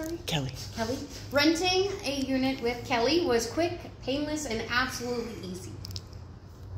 sorry? Kelly. Kelly. Renting a unit with Kelly was quick, painless, and absolutely easy.